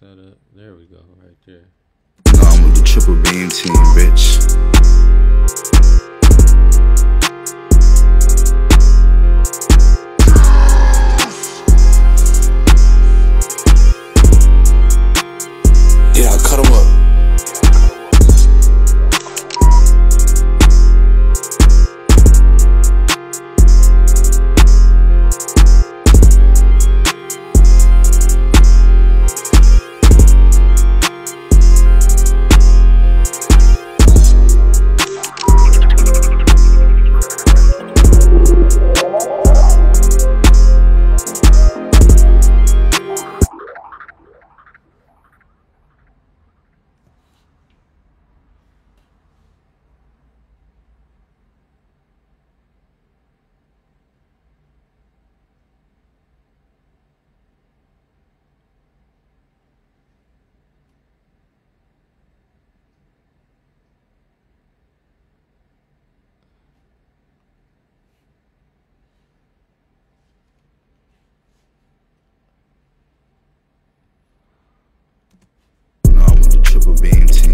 set up. There we go, right there. I'm with the triple beam team, bitch. beam team.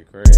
music, right?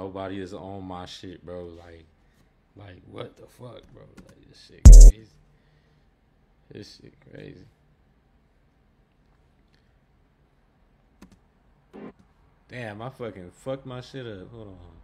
nobody is on my shit, bro. Like, like what the fuck, bro? Like this shit crazy. This shit crazy. Damn, I fucking fucked my shit up. Hold on.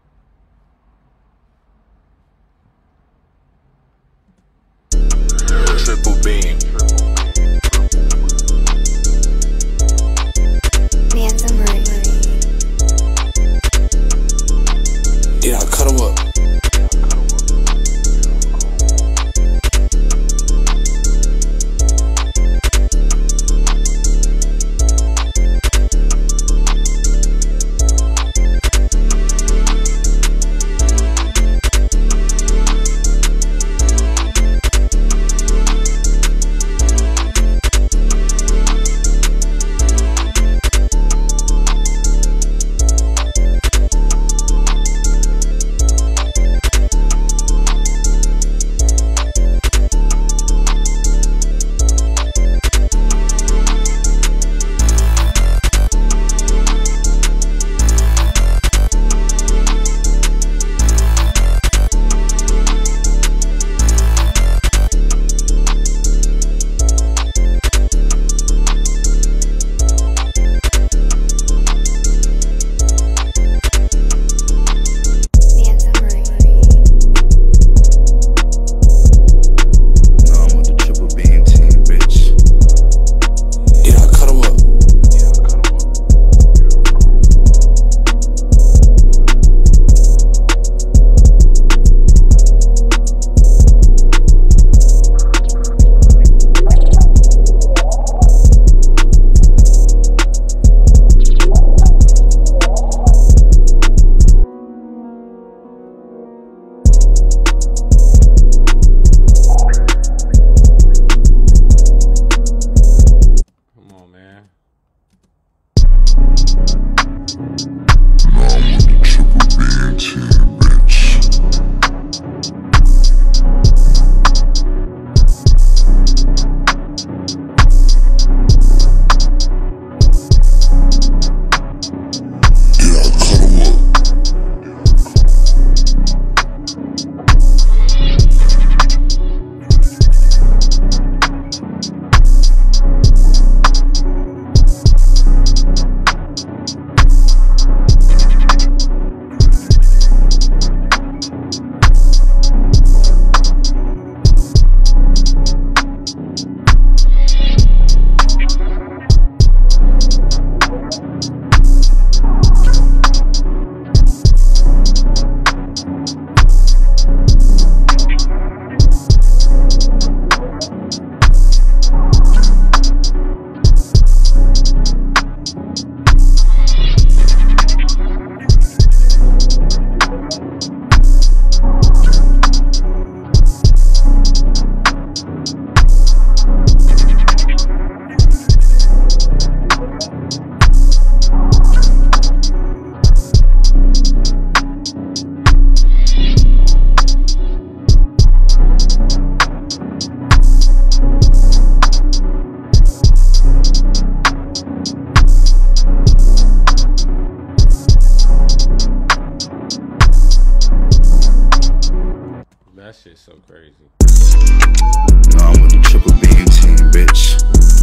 Is so crazy. No, I'm with the triple beam team, bitch.